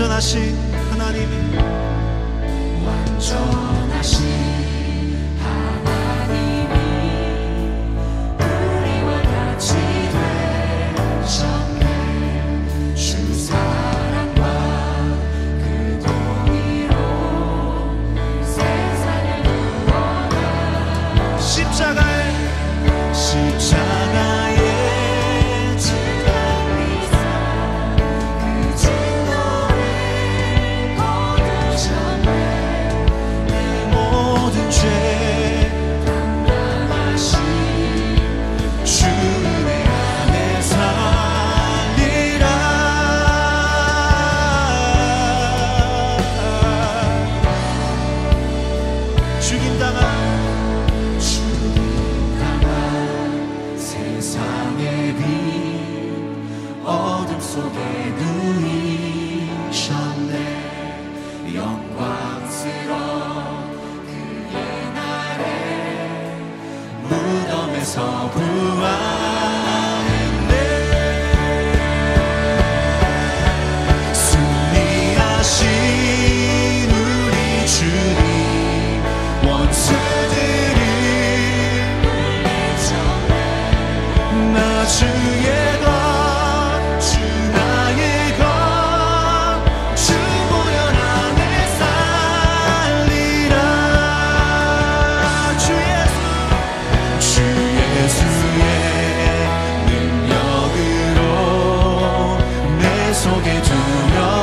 완전하신 하나님이. 완전하신 know.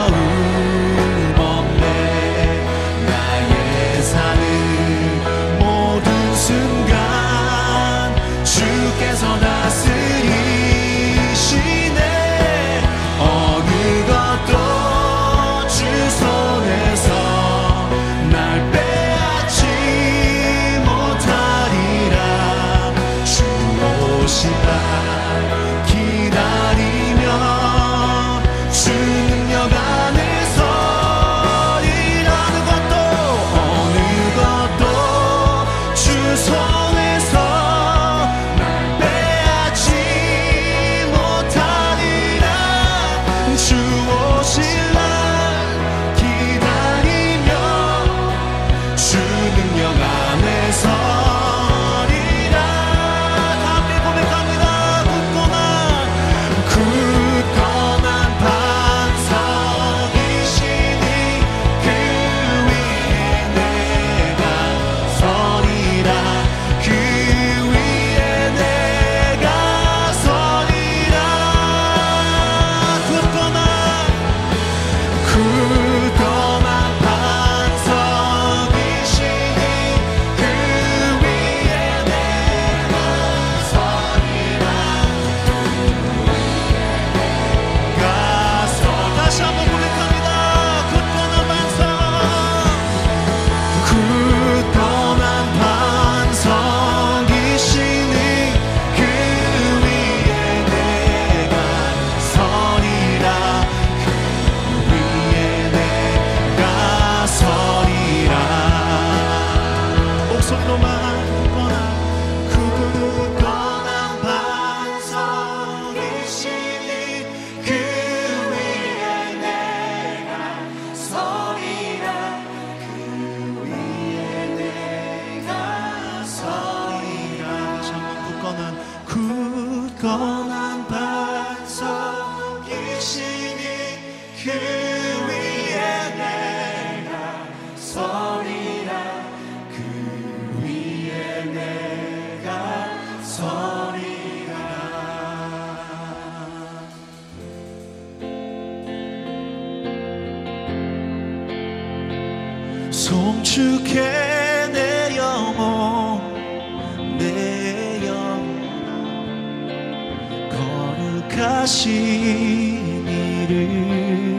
택하신 이를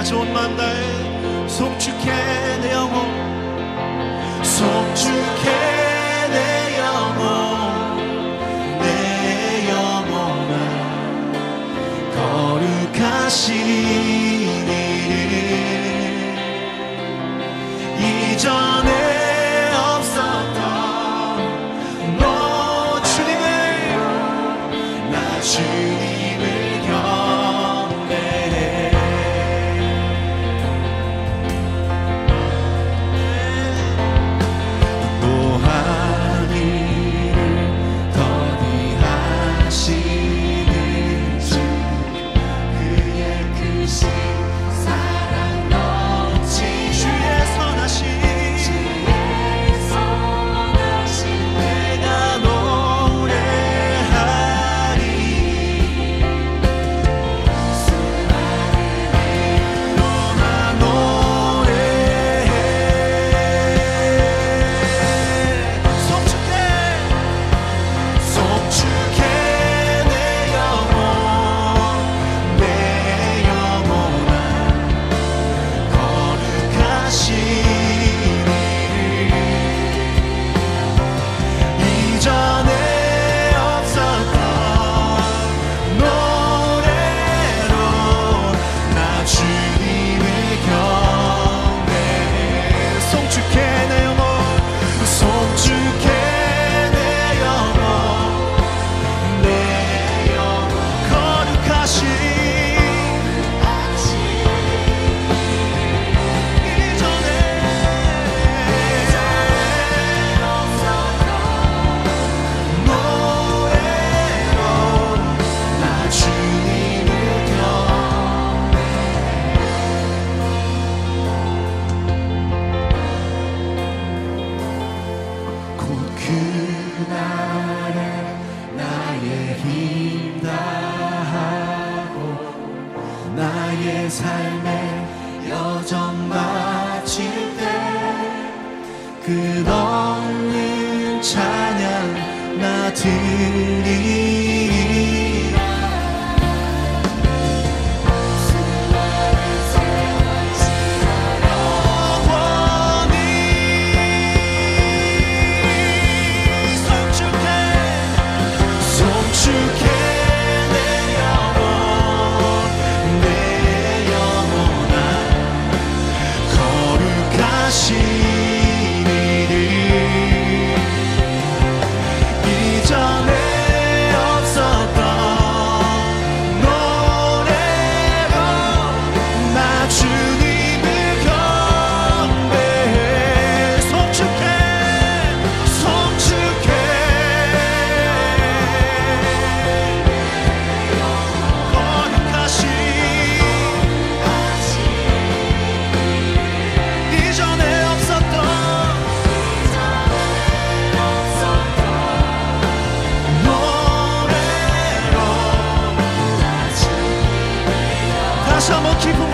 가져온 만나에 송축해 내 영혼. 송축해 내 영혼. 내 영혼아 거룩하신 이를. 이전에 없었던 너 주님을 나 주님 삶의 여정 마칠 때그 없는 찬양 나 드리 te